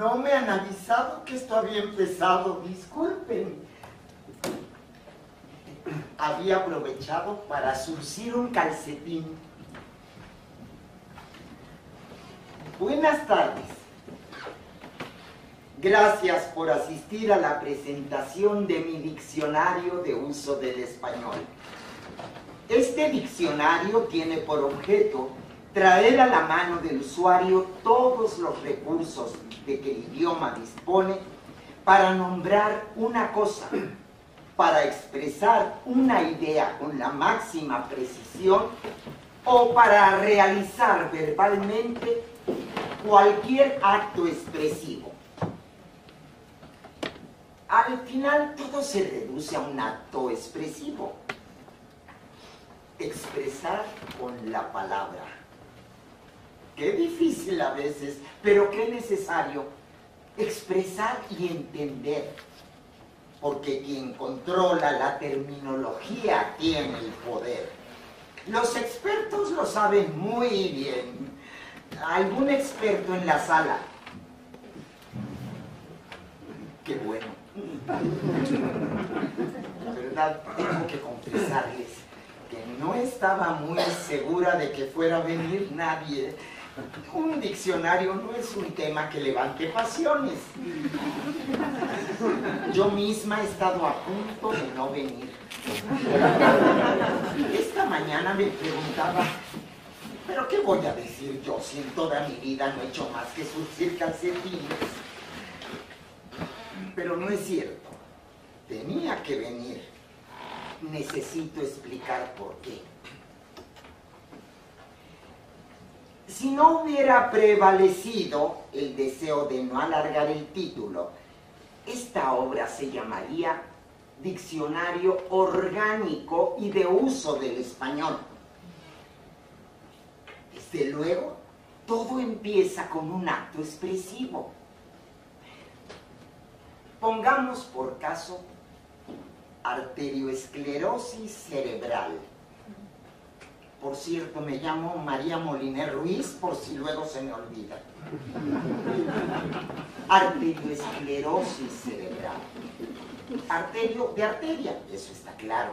habían avisado que esto había empezado, disculpen. Había aprovechado para surcir un calcetín. Buenas tardes. Gracias por asistir a la presentación de mi diccionario de uso del español. Este diccionario tiene por objeto traer a la mano del usuario todos los recursos de que el idioma dispone para nombrar una cosa, para expresar una idea con la máxima precisión o para realizar verbalmente cualquier acto expresivo. Al final todo se reduce a un acto expresivo. Expresar con la palabra. Qué difícil a veces, pero qué necesario expresar y entender. Porque quien controla la terminología tiene el poder. Los expertos lo saben muy bien. ¿Algún experto en la sala? Qué bueno. La verdad, tengo que confesarles que no estaba muy segura de que fuera a venir nadie. Un diccionario no es un tema que levante pasiones. Yo misma he estado a punto de no venir. Esta mañana me preguntaba, ¿pero qué voy a decir yo si en toda mi vida no he hecho más que surcir calcetines? Pero no es cierto. Tenía que venir. Necesito explicar por qué. Si no hubiera prevalecido el deseo de no alargar el título, esta obra se llamaría Diccionario Orgánico y de Uso del Español. Desde luego, todo empieza con un acto expresivo. Pongamos por caso arterioesclerosis cerebral. Por cierto, me llamo María Moliner Ruiz, por si luego se me olvida. Arterioesclerosis cerebral. Arterio de arteria, eso está claro.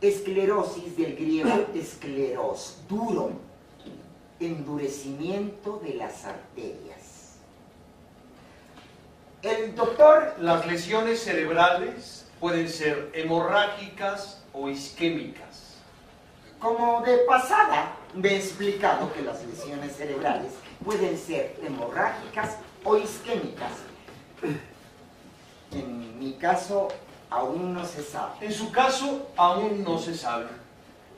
Esclerosis del griego escleros, duro, endurecimiento de las arterias. El doctor... Las lesiones cerebrales pueden ser hemorrágicas o isquémicas. Como de pasada, me he explicado que las lesiones cerebrales pueden ser hemorrágicas o isquémicas. En mi caso, aún no se sabe. En su caso, aún no se sabe.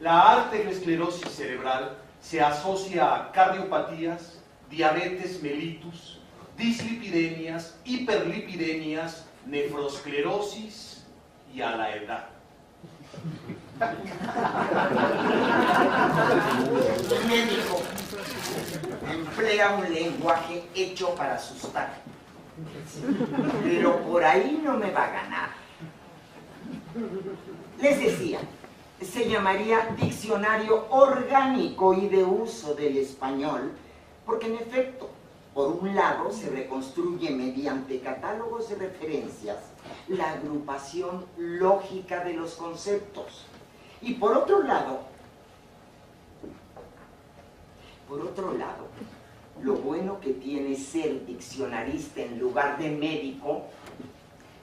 La arteriosclerosis cerebral se asocia a cardiopatías, diabetes mellitus, dislipidemias, hiperlipidemias, nefrosclerosis y a la edad. El médico emplea un lenguaje hecho para asustar. Pero por ahí no me va a ganar. Les decía, se llamaría Diccionario Orgánico y de Uso del Español, porque en efecto, por un lado, se reconstruye mediante catálogos de referencias la agrupación lógica de los conceptos. Y por otro lado, por otro lado, lo bueno que tiene ser diccionarista en lugar de médico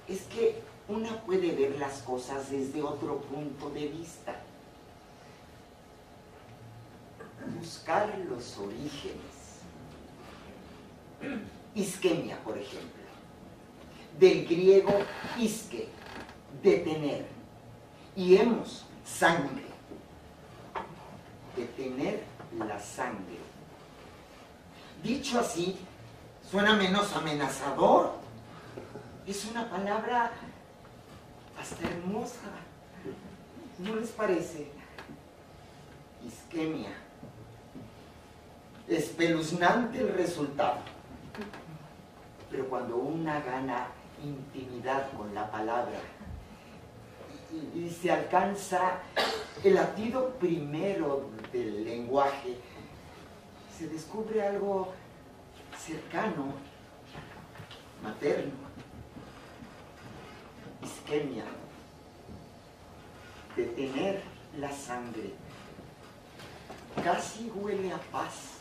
es que una puede ver las cosas desde otro punto de vista. Buscar los orígenes. Isquemia, por ejemplo. Del griego isque, detener. Y hemos, sangre. Detener la sangre. Dicho así, suena menos amenazador. Es una palabra hasta hermosa. ¿No les parece? Isquemia. Espeluznante el resultado. Pero cuando una gana intimidad con la palabra y se alcanza el latido primero del lenguaje, se descubre algo cercano, materno, isquemia, detener la sangre. Casi huele a paz.